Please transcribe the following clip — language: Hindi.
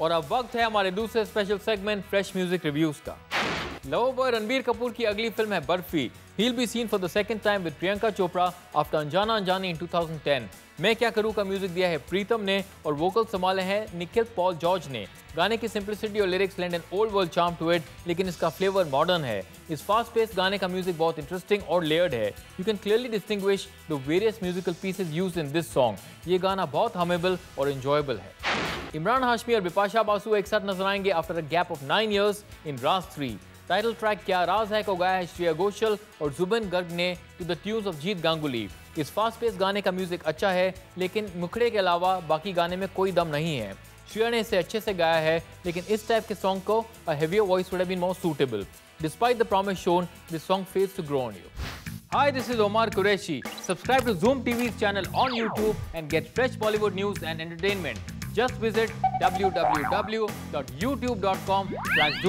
और अब वक्त है हमारे दूसरे special segment fresh music reviews का। लव बॉय रणबीर कपूर की अगली फ़िल्म है barfi. He'll be seen for the second time with Priyanka Chopra after Anjana Anjani in 2010. मैं क्या करूँ का म्यूज़िक दिया है प्रीतम ने और वोकल संभाले हैं निखिल पॉल जॉर्ज ने। गाने की सिंप्लिसिटी और lyrics lend an old world charm to it लेकिन इसका फ्लेवर मॉडर्न है। इस फास्ट पेस गाने का म्यूज़िक बहुत इंटरेस्टिंग और लेयर्ड है। You can clearly distinguish the various musical pieces used in this song ये गाना बहुत हमेबल और इंजॉयबल है। इमरान हाशमी और बिपाशा बासु एक साथ नज़र आएँगे after a gap of nine years in रास थ्री टाइटल ट्रैक क्या राज है को गाया है श्रेया घोषल और जुबिन गर्ग ने to the tunes of Jeet Gannguli इस फास्ट पेस गाने का म्यूज़िक अच्छा है लेकिन मुखड़े के अलावा बाकी गाने में कोई दम नहीं है। श्रेया ने इसे अच्छे से गाया है लेकिन इस टाइप के सॉन्ग को a heavier voice would have been more suitable despite the promise shown this song fails to grow on you Hi, this is Omar Qureshi. Subscribe to Zoom TV's channel on YouTube and get fresh Bollywood news and entertainment. Just visit www.youtube.com slash